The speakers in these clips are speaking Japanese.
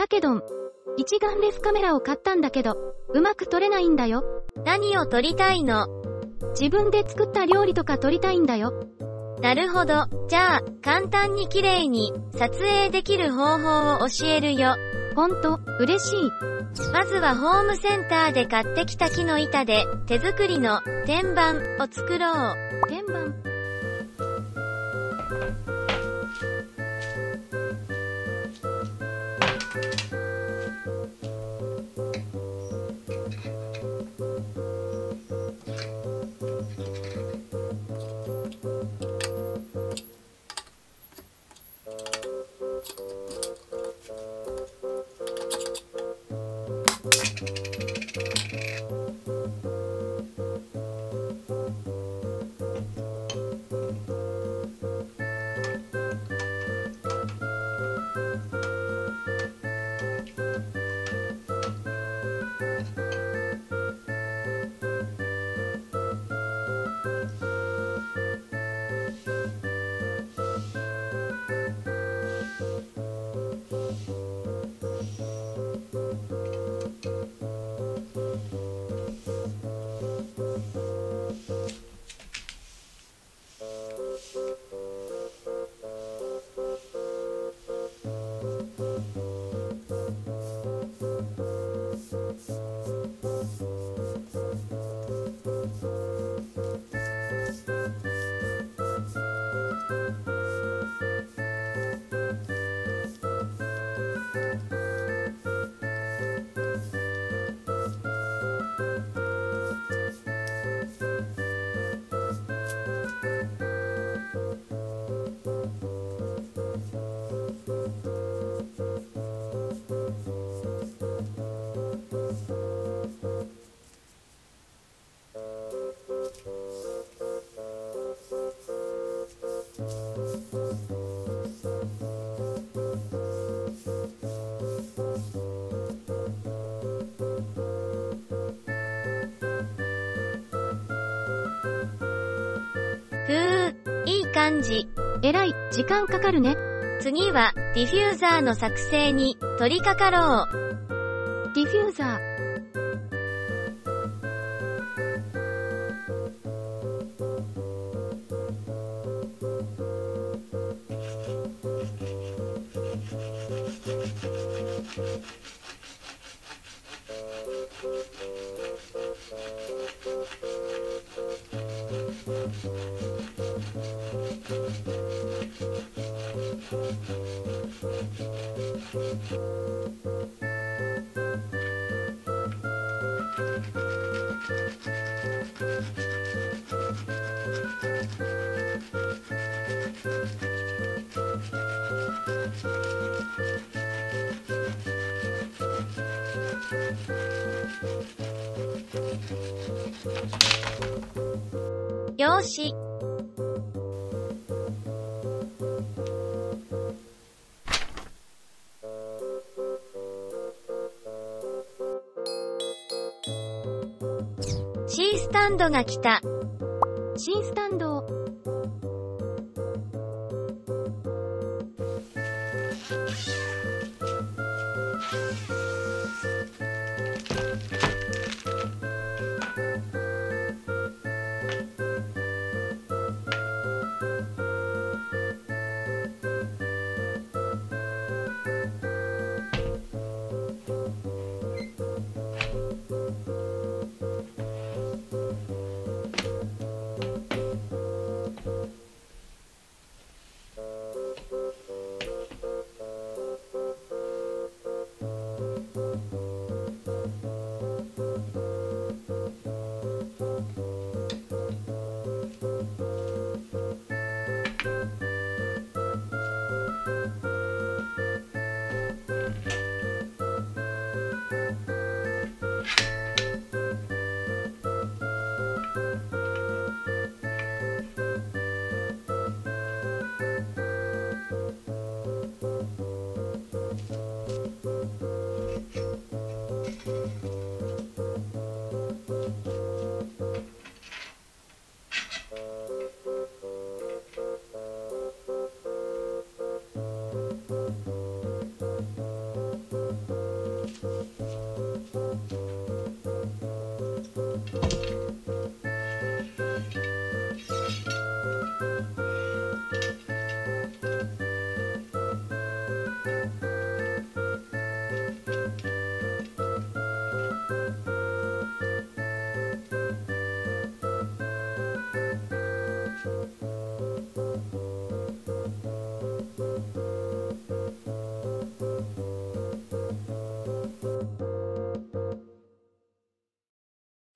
たけどん。一眼レフカメラを買ったんだけど、うまく撮れないんだよ。何を撮りたいの？自分で作った料理とか撮りたいんだよ。なるほど。じゃあ、簡単に綺麗に撮影できる方法を教えるよ。ほんと、嬉しい。まずはホームセンターで買ってきた木の板で手作りの天板を作ろう。天板。ふう、いい感じ。えらい、時間かかるね。次は、ディフューザーの作成に取り掛かろう。ディフューザー。よし。C スタンドが来た。新スタンド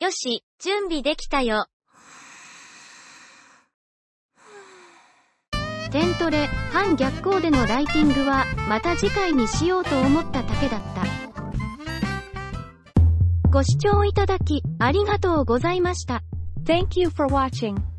よし、準備できたよ。テントレ、反逆光でのライティングは、また次回にしようと思っただけだった。ご視聴いただき、ありがとうございました。Thank you for watching.